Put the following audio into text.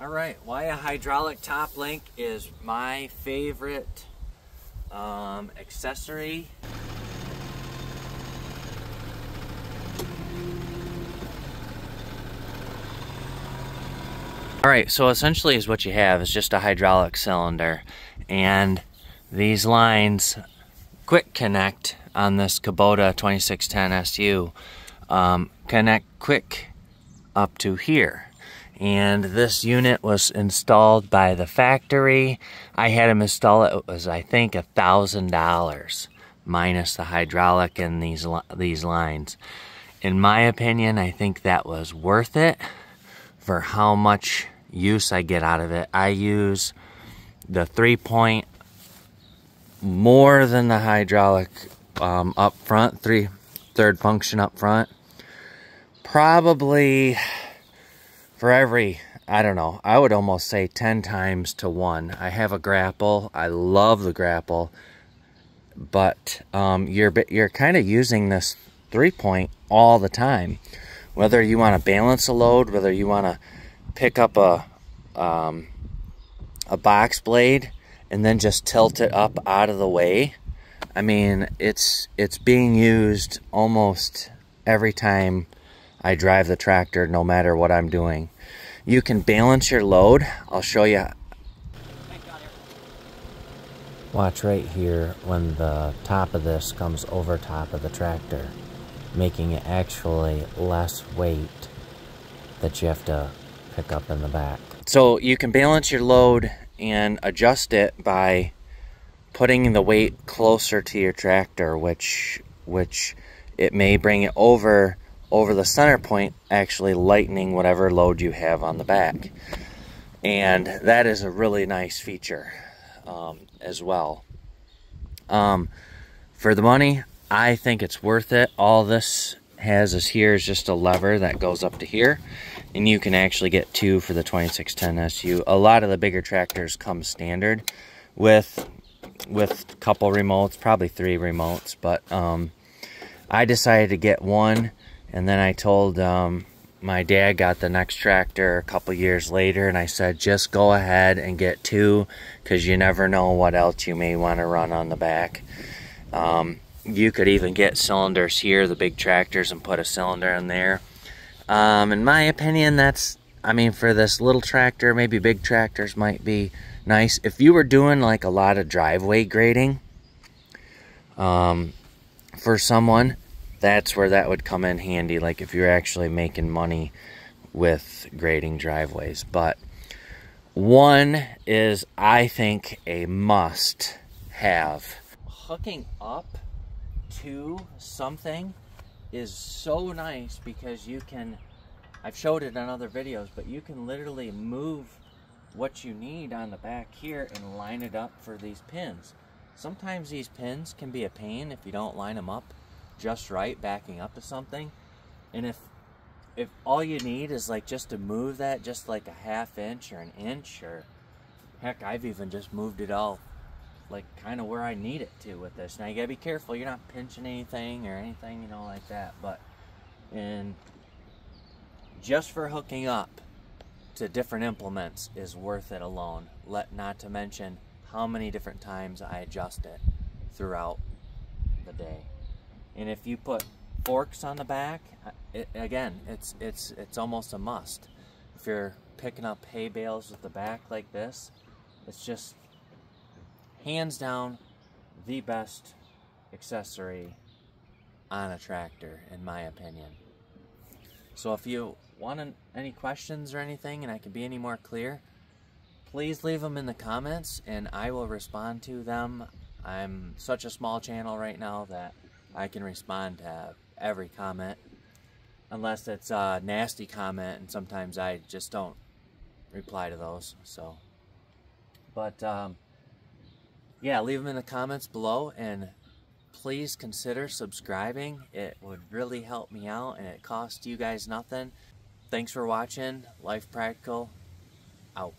All right, why a hydraulic top link is my favorite um, accessory. All right, so essentially is what you have is just a hydraulic cylinder and these lines quick connect on this Kubota 2610 SU um, connect quick up to here and this unit was installed by the factory. I had him install it. It was I think a thousand dollars minus the hydraulic and these these lines. In my opinion, I think that was worth it for how much use I get out of it. I use the three point more than the hydraulic um, up front, three third function up front. Probably for every, I don't know, I would almost say 10 times to 1. I have a grapple. I love the grapple. But um, you're, you're kind of using this three-point all the time. Whether you want to balance a load, whether you want to pick up a, um, a box blade and then just tilt it up out of the way. I mean, it's it's being used almost every time I drive the tractor no matter what I'm doing. You can balance your load. I'll show you. Watch right here when the top of this comes over top of the tractor, making it actually less weight that you have to pick up in the back. So you can balance your load and adjust it by putting the weight closer to your tractor, which which it may bring it over over the center point, actually lightening whatever load you have on the back. And that is a really nice feature um, as well. Um, for the money, I think it's worth it. All this has is here is just a lever that goes up to here. And you can actually get two for the 2610 SU. A lot of the bigger tractors come standard with with a couple remotes, probably three remotes. But um, I decided to get one and then I told um, my dad got the next tractor a couple years later, and I said, just go ahead and get two because you never know what else you may want to run on the back. Um, you could even get cylinders here, the big tractors, and put a cylinder in there. Um, in my opinion, that's, I mean, for this little tractor, maybe big tractors might be nice. If you were doing like a lot of driveway grading um, for someone, that's where that would come in handy like if you're actually making money with grading driveways. But one is i think a must have. Hooking up to something is so nice because you can i've showed it in other videos but you can literally move what you need on the back here and line it up for these pins. Sometimes these pins can be a pain if you don't line them up just right backing up to something. And if if all you need is like just to move that just like a half inch or an inch or heck I've even just moved it all like kind of where I need it to with this. Now you gotta be careful you're not pinching anything or anything you know like that but and just for hooking up to different implements is worth it alone. Let not to mention how many different times I adjust it throughout the day. And if you put forks on the back, it, again, it's it's it's almost a must. If you're picking up hay bales with the back like this, it's just hands down the best accessory on a tractor, in my opinion. So if you want any questions or anything and I can be any more clear, please leave them in the comments and I will respond to them. I'm such a small channel right now that I can respond to every comment unless it's a nasty comment and sometimes I just don't reply to those so. But um, yeah leave them in the comments below and please consider subscribing. It would really help me out and it costs you guys nothing. Thanks for watching. Life practical out